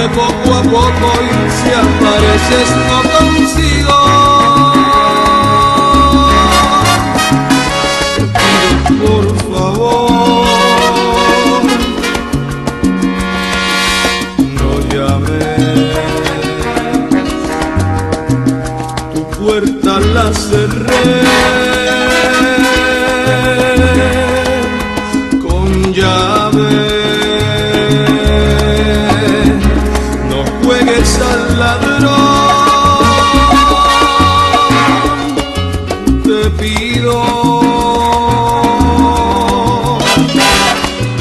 olvidarte poco a poco y si apareces no consigo. Por favor, no llames. Tu puerta la cerré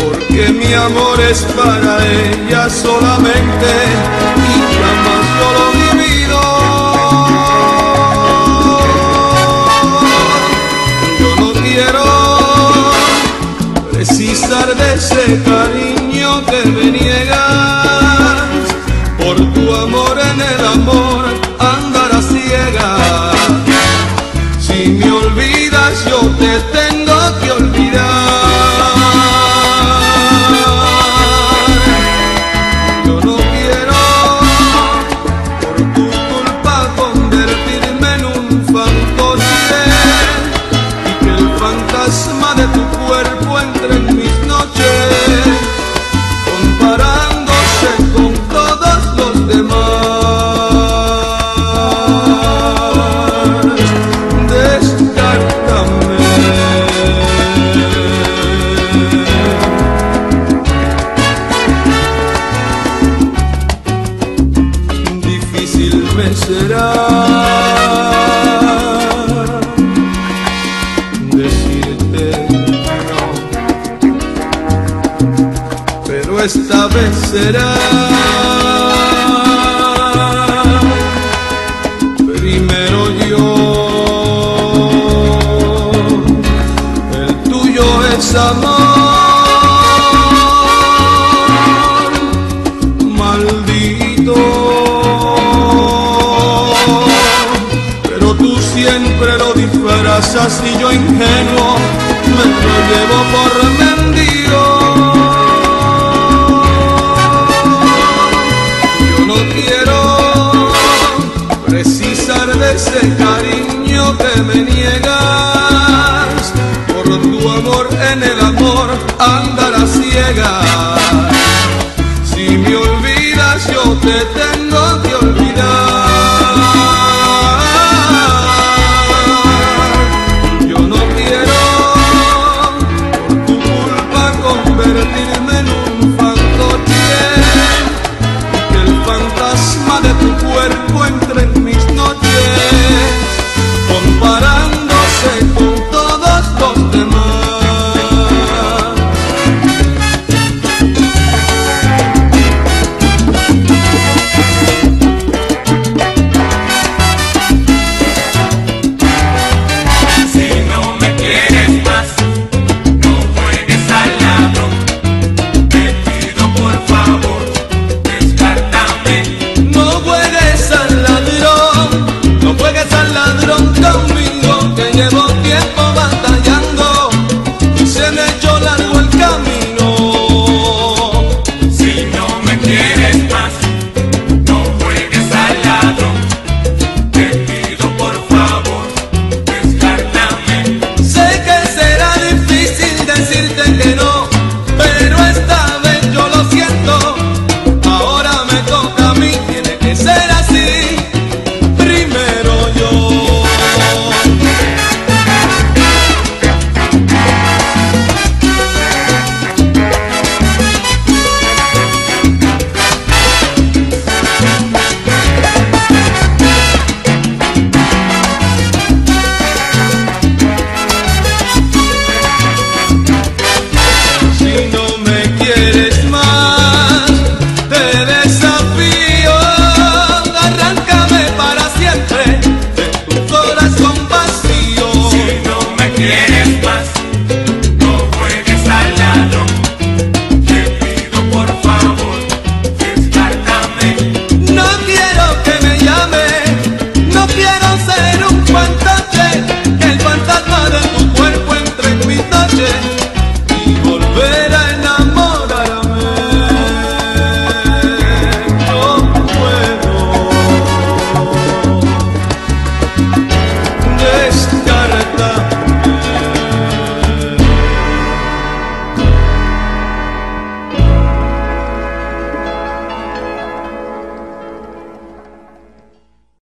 Porque mi amor es para ella solamente y jamás yo lo he vivido. Yo no quiero precisar de ese cariño que me niegas. Por tu amor en el amor te tengo que olvidar. Yo no quiero por tu culpa convertirme en un fantasma y que el fantasma de tu me será decirte no, pero esta vez será. así yo ingenuo me lo llevo por mendigo. Yo no quiero precisar de ese cariño que me niegas, por tu amor en el amor andar a ciegas. Si me olvidas yo te tengo que